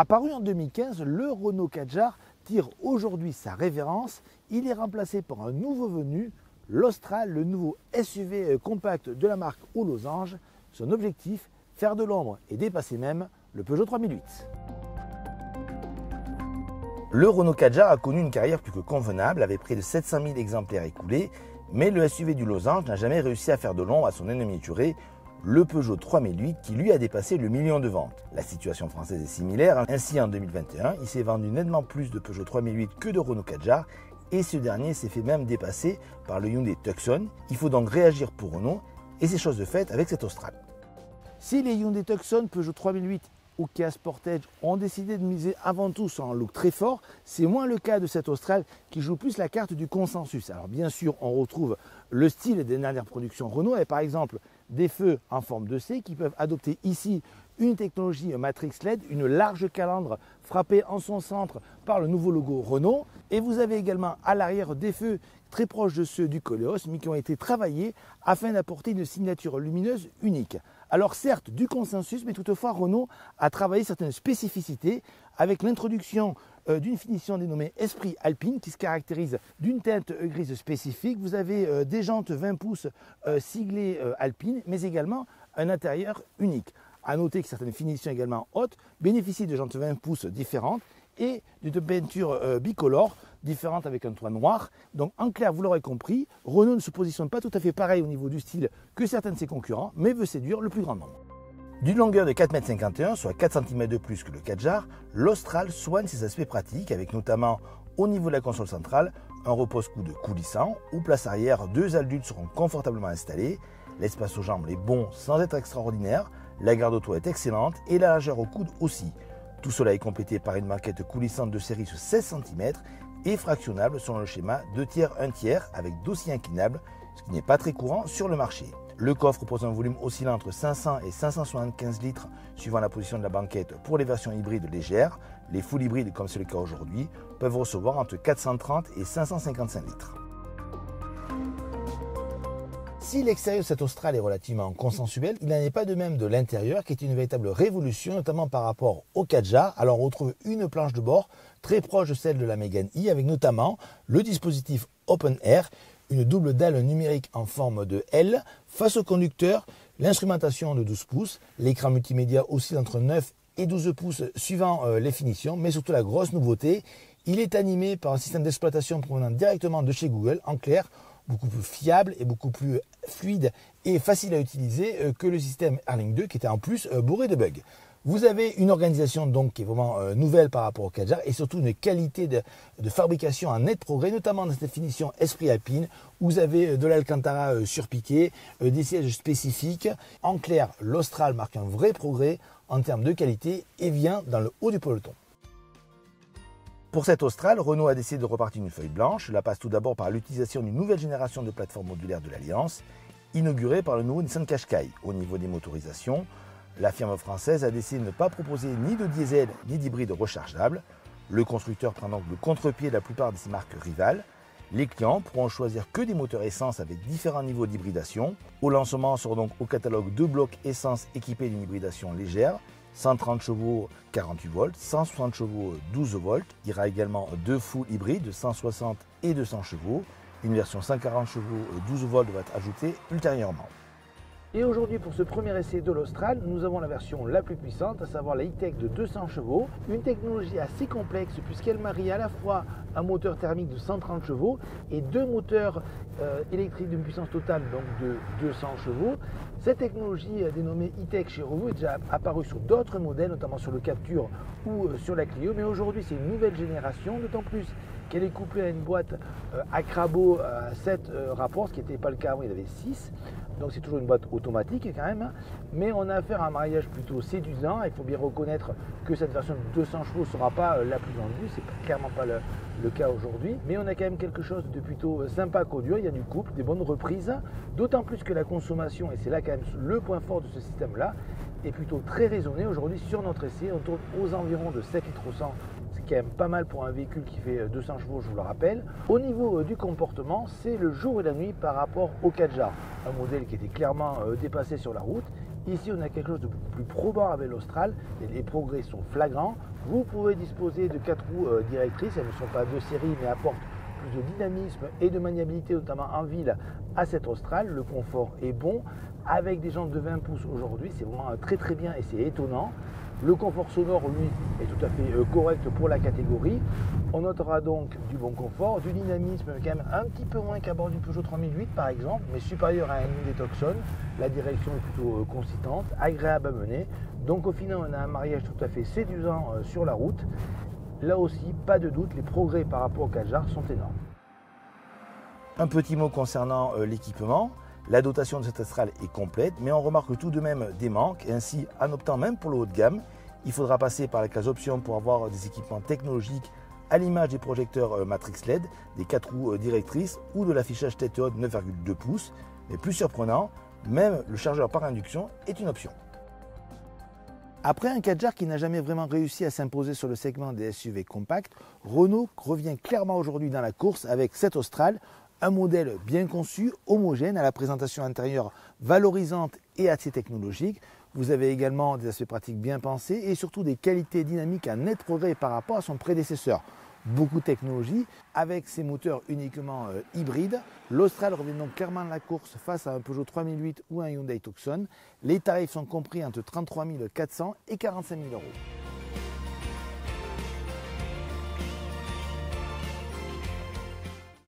Apparu en 2015, le Renault Kadjar tire aujourd'hui sa révérence. Il est remplacé par un nouveau venu, l'Austral, le nouveau SUV euh, compact de la marque aux losanges. Son objectif, faire de l'ombre et dépasser même le Peugeot 3008. Le Renault Kadjar a connu une carrière plus que convenable avec près de 700 000 exemplaires écoulés, mais le SUV du losange n'a jamais réussi à faire de l'ombre à son ennemi juré, le Peugeot 3008 qui lui a dépassé le million de ventes. La situation française est similaire, ainsi en 2021, il s'est vendu nettement plus de Peugeot 3008 que de Renault Kadjar et ce dernier s'est fait même dépasser par le Hyundai Tucson. Il faut donc réagir pour Renault et c'est chose de faite avec cet Austral. Si les Hyundai Tucson, Peugeot 3008 ou Kia Sportage ont décidé de miser avant tout sur un look très fort, c'est moins le cas de cet Austral qui joue plus la carte du consensus. Alors bien sûr, on retrouve le style des dernières productions Renault et par exemple des feux en forme de C qui peuvent adopter ici une technologie Matrix LED, une large calandre frappée en son centre par le nouveau logo Renault. Et vous avez également à l'arrière des feux très proches de ceux du Coleos, mais qui ont été travaillés afin d'apporter une signature lumineuse unique. Alors certes, du consensus, mais toutefois Renault a travaillé certaines spécificités avec l'introduction euh, d'une finition dénommée Esprit Alpine qui se caractérise d'une teinte grise spécifique. Vous avez euh, des jantes 20 pouces euh, siglées Alpine, mais également un intérieur unique. A noter que certaines finitions également hautes bénéficient de jantes 20 pouces différentes et d'une peinture bicolore différente avec un toit noir. Donc en clair, vous l'aurez compris, Renault ne se positionne pas tout à fait pareil au niveau du style que certains de ses concurrents, mais veut séduire le plus grand nombre. D'une longueur de 4,51 m, soit 4 cm de plus que le Kadjar, l'Austral soigne ses aspects pratiques avec notamment au niveau de la console centrale un repose-coude coulissant, ou place arrière, deux adultes seront confortablement installés, l'espace aux jambes est bon sans être extraordinaire, la garde auto est excellente et la largeur au coude aussi. Tout cela est complété par une maquette coulissante de série sur 16 cm et fractionnable selon le schéma 2 tiers 1 tiers avec dossier inclinable, ce qui n'est pas très courant sur le marché. Le coffre propose un volume oscillant entre 500 et 575 litres suivant la position de la banquette pour les versions hybrides légères. Les full hybrides, comme c'est le cas aujourd'hui, peuvent recevoir entre 430 et 555 litres. Si l'extérieur de cet Austral est relativement consensuel, il n'en est pas de même de l'intérieur qui est une véritable révolution, notamment par rapport au Kadjar. Alors on retrouve une planche de bord très proche de celle de la Megane E avec notamment le dispositif Open Air, une double dalle numérique en forme de L face au conducteur, l'instrumentation de 12 pouces, l'écran multimédia aussi entre 9 et 12 pouces suivant euh, les finitions, mais surtout la grosse nouveauté, il est animé par un système d'exploitation provenant directement de chez Google. En clair, beaucoup plus fiable et beaucoup plus fluide et facile à utiliser euh, que le système Erling 2 qui était en plus euh, bourré de bugs. Vous avez une organisation donc qui est vraiment euh, nouvelle par rapport au Kadjar et surtout une qualité de, fabrication en net progrès, notamment dans cette définition Esprit Alpine. Vous avez de l'Alcantara surpiqué, des sièges spécifiques. En clair, l'Austral marque un vrai progrès en termes de qualité et vient dans le haut du peloton. Pour cette Austral, Renault a décidé de repartir une feuille blanche. Cela passe tout d'abord par l'utilisation d'une nouvelle génération de plateformes modulaires de l'Alliance, inaugurée par le nouveau Nissan Qashqai. Au niveau des motorisations, la firme française a décidé de ne pas proposer ni de diesel ni d'hybride rechargeable. Le constructeur prend donc le contre-pied de la plupart de ses marques rivales. Les clients pourront choisir que des moteurs essence avec différents niveaux d'hybridation. Au lancement sera donc au catalogue deux blocs essence équipés d'une hybridation légère 130 chevaux 48 volts, 160 chevaux 12 volts. Il y aura également deux full hybrides de 160 et 200 chevaux. Une version 140 chevaux 12 volts va être ajoutée ultérieurement. Et aujourd'hui, pour ce premier essai de l'Austral, nous avons la version la plus puissante, à savoir la e-tech de 200 chevaux. Une technologie assez complexe puisqu'elle marie à la fois un moteur thermique de 130 chevaux et deux moteurs euh, électriques d'une puissance totale donc de 200 chevaux. Cette technologie euh, dénommée e-tech chez Renault est déjà apparue sur d'autres modèles, notamment sur le Capture ou euh, sur la Clio. Mais aujourd'hui, c'est une nouvelle génération, d'autant plus qu'elle est couplée à une boîte à crabot à 7 rapports, ce qui n'était pas le cas avant, il y avait 6. Donc c'est toujours une boîte automatique quand même. Mais on a affaire à un mariage plutôt séduisant. Il faut bien reconnaître que cette version de 200 chevaux ne sera pas euh, la plus vendue. C'est clairement pas le, cas aujourd'hui. Mais on a quand même quelque chose de plutôt euh, sympa qu'au dur. Il y a du couple, des bonnes reprises. D'autant plus que la consommation, et c'est là quand même le point fort de ce système-là, est plutôt très raisonnée. Aujourd'hui sur notre essai, on tourne aux environs de 7 litres au 100 quand même pas mal pour un véhicule qui fait 200 euh, chevaux, je vous le rappelle. Au niveau euh, du comportement, c'est le jour et la nuit par rapport au Kadjar, un modèle qui était clairement euh, dépassé sur la route Ici, on a quelque chose de beaucoup plus probant avec l'Austral les progrès sont flagrants. Vous pouvez disposer de quatre roues directrices, elles ne sont pas de série mais apportent plus de dynamisme et de maniabilité, notamment en ville, à cette Austral. Le confort est bon. Avec des jantes de 20 pouces aujourd'hui, c'est vraiment très très bien et c'est étonnant. Le confort sonore, lui, est tout à fait euh, correct pour la catégorie. On notera donc du bon confort, du dynamisme quand même un petit peu moins qu'à bord du Peugeot 3008 par exemple, mais supérieur à un Hyundai Tucson. La direction est plutôt euh, consistante, agréable à mener. Donc au final, on a un mariage tout à fait séduisant euh, sur la route. Là aussi, pas de doute, les progrès par rapport au Kadjar sont énormes. Un petit mot concernant l'équipement. La dotation de cette Astral est complète, mais on remarque tout de même des manques. Ainsi, en optant même pour le haut de gamme, il faudra passer par la case option pour avoir des équipements technologiques à l'image des projecteurs euh, Matrix LED, des 4 roues euh, directrices ou de l'affichage tête haute 9,2 pouces. Mais plus surprenant, même le chargeur par induction est une option. Après un Kadjar qui n'a jamais vraiment réussi à s'imposer sur le segment des SUV compacts, Renault revient clairement aujourd'hui dans la course avec cette Austral, un modèle bien conçu, homogène, à la présentation intérieure valorisante et assez technologique. Vous avez également des aspects pratiques bien pensés et surtout des qualités dynamiques à net progrès par rapport à son prédécesseur. Beaucoup de technologie avec ses moteurs uniquement euh, hybrides. L'Austral revient donc clairement de la course face à un Peugeot 3008 ou un Hyundai Tucson. Les tarifs sont compris entre 33 400 et 45 000 euros.